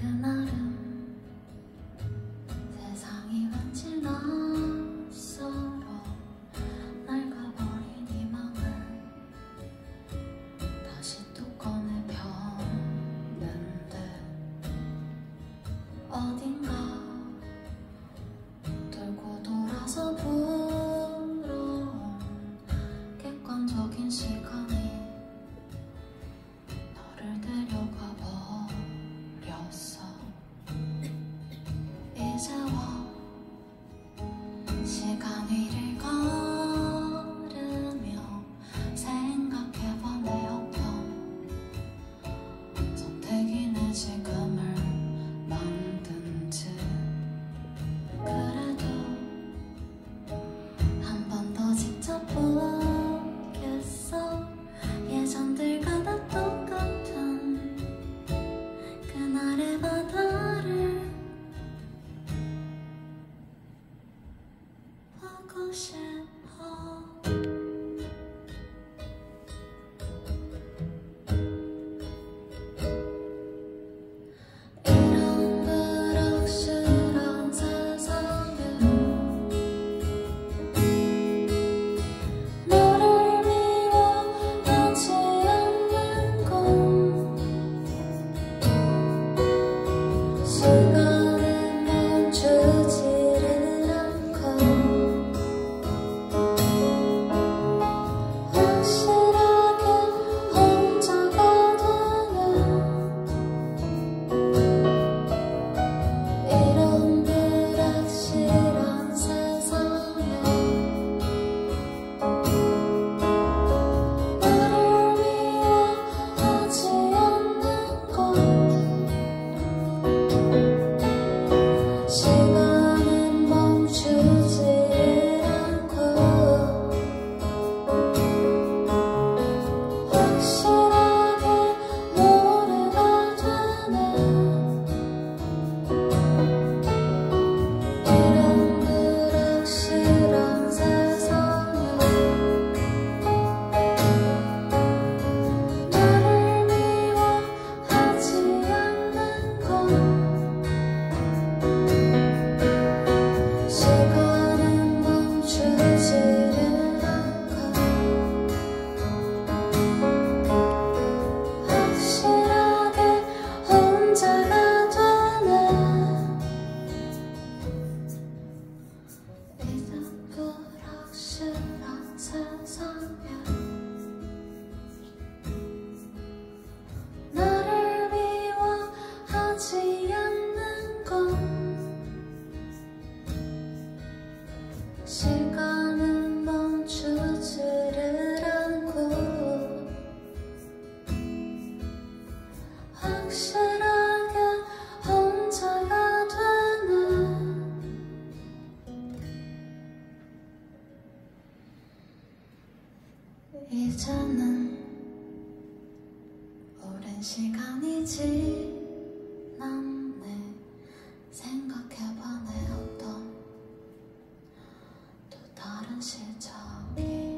かな。光山后。 확실하게 혼자가 되는 이제는 오랜 시간이 지났네. 생각해봐 내 어떤 또 다른 시작이